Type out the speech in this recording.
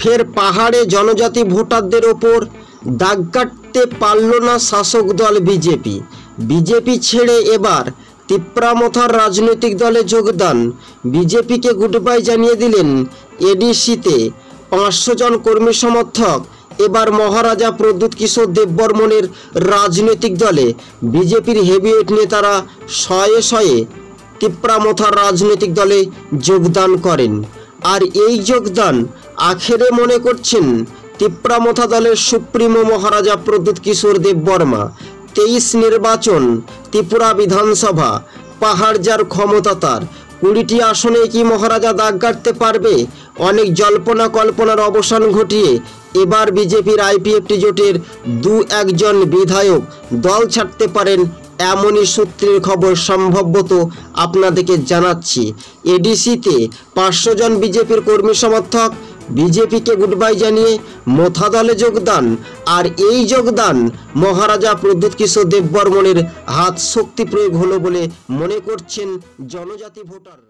ফের পাহাড়ে জনজাতি ভোটারদের ওপর দাগ কাটতে পারল না শাসক দল বিজেপি। বিজেপি ছেড়ে এবার তিপ্রামথার রাজনৈতিক দলে যোগদান। বিজেপিকে গুড বাই জানিয়ে দিলেন এডিসিতে। পাঁচশো জন কর্মী সমর্থক। এবার মহারাজা প্রদ্যুৎ কিশোর দেববর্মনের রাজনৈতিক দলে বিজেপির হেভিওয়েট নেতারা শয়ে শয়ে তিপ্রামথার রাজনৈতিক দলে যোগদান করেন। আর এই যোগদান আখেরে মনে করছেন তিপ্রামথা দলের সুপ্রিমো মহারাজা প্রদ্যুৎ কিশোর দেব বর্মা। তেইশ নির্বাচন, ত্রিপুরা বিধানসভা পাহাড় যার ক্ষমতা তার। কুড়িটি আসনে কি মহারাজা দাগ কাটতে পারবে? অনেক জল্পনা কল্পনার অবসান ঘটিয়ে এবার বিজেপির আইপিএফটি জোটের দু একজন বিধায়ক দল ছাড়তে পারেন এমনই সূত্রের খবর সম্ভবত আপনাদেরকে জানাচ্ছি। এডিসিতে পাঁচশো জন বিজেপির কর্মী সমর্থক বিজেপিকে গুড বাই জানিয়ে মথা দলে যোগদান। আর এই যোগদান মহারাজা প্রদ্যুৎ কিশোর দেববর্মনের হাত শক্তি প্রয়োগ হলো বলে মনে করছেন জনজাতি ভোটাররা।